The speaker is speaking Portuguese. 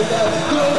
Obrigado.